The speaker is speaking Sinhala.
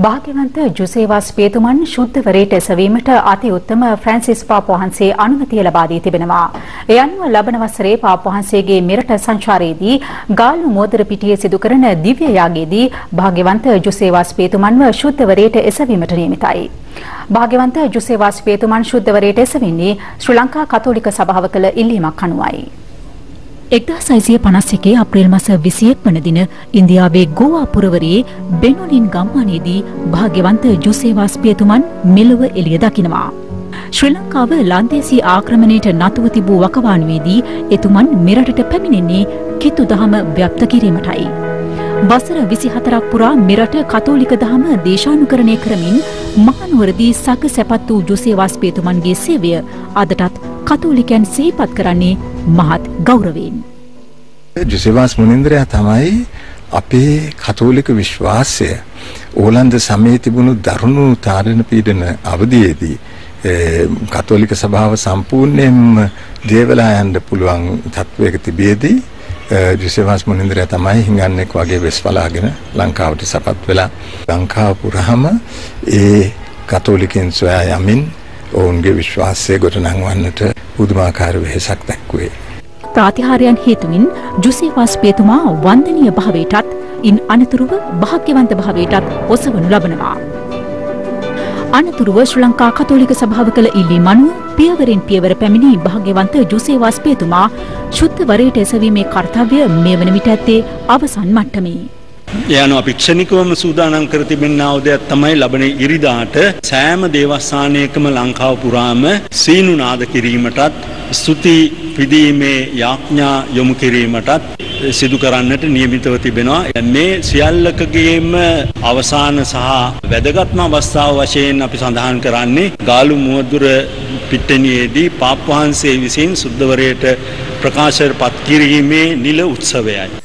භාග්‍යවන්ත ජුසේවාස් පේතුමන් ශුද්ධවරයට එසවීමට අති උත්තම ෆ්‍රැන්සිස් පාප් වහන්සේ අනුමැතිය ලබා දී තිබෙනවා. ඒ අනුව ලබන වසරේ පාප් වහන්සේගේ මෙරට සංචාරයේදී ගාල්ලු මෝදර පිටියේ සිදු කරන දිව්‍ය යාගයේදී භාග්‍යවන්ත ජුසේවාස් පේතුමන්ව ශුද්ධවරයට එසවීමට නියමිතයි. භාග්‍යවන්ත ජුසේවාස් පේතුමන් ශුද්ධවරයට එසවෙන්නේ ශ්‍රී ලංකා කතෝලික සභාව කළ ඉල්ලීමක් අනුවයි. එක්දා සයිසිය පනස්සකේ අප්‍රේල් මස විසියෙක් වන දින ඉන්දියාවේ ගෝවා පුරවරයේ බෙනොලින් ගම්මානයේදී භාග්‍යවන්ත ජුසේවාස් පියතුමන් මෙලොව එළිය දකිනවා. ශ්‍රී ලංකාව ලන්දේසී ආක්‍රමණයට නතුව තිබූ වකවානුවේදී එතුමන් මෙරටට පැමිණෙන්නේ කිතු දහම ව්‍යප්ත කිරීමටයි. වසර විසි හතරක් පුරා මෙරට කතෝලික දහම දේශානුකරණය කරමින් මහනුවරදී සග සැපත් වූ ජුසේවාස් පේතුමන්ගේ සේවය අදටත් කතෝලිකයන් සිහිපත් කරන්නේ මහත් ගෞරවයෙන්. ජුසෙවාස් මුනින්ද්‍රයා තමයි අපේ කතෝලික විශ්වාසය ඕලන්ද සමයේ තිබුණු දරුණු තාඩන පීඩන අවධියේදී කතෝලික සභාව සම්පූර්ණයෙන්ම දේවලා යන්න පුළුවන් තත්වයක තිබියදී ජුසෙවාස් මුනින්ද්‍රයා තමයි හිඟන්නෙක් වගේ වෙස් බලාගෙන ලංකාවට සපත් වෙලා ලංකාව පුරාම ඒ කතෝලිකයන් සොයා යමින් ඔවුන්ගේ විශ්වාසය ගොඩනංවන්නට පුදුමාකාර වෙහෙසක් දැක්වේ. ප්‍රාතිහාරයන් හේතුවින් ජුසේවාස් පේතුමා වන්දනීය භාවයටත් ඉන් අනතුරුව භාග්‍යවන්ත භාවයටත් ඔසවනු ලබනවා. අනතුරුව ශ්‍රී ලංකා කතෝලික සභාව කළ ඉල්ලීම අනුව පියවරෙන් පියවර පැමිණි භාග්‍යවන්ත ජුසේවාස් පේතුමා ශුද්ධ වරයට එසවීමේ කර්තව්‍ය මේ වන විට ඇත්තේ අවසන් මට්ටමේ. යන අපි ක්ෂණිකවම සූදානම් කර තිබෙනා උදයක් තමයි ලබන ඉරිදාට සෑම දේවස්ථානයකම ලංකාව පුරාම සීනු නාද කිරීමටත් ස්තුති පිදීමේ යාඥා යොමු කිරීමටත් සිදු කරන්නට නියමිතව තිබෙනවා. මේ සියල්ලකගේම අවසාන සහ වැදගත්ම අවස්ථාව වශයෙන් අපි සඳහන් කරන්නේ ගාලු මුවදුර පිට්ටනියේදී පාප් වහන්සේ විසින් සුද්ධවරයට ප්‍රකාශයට පත් කිරීමේ නිල උත්සවයයි.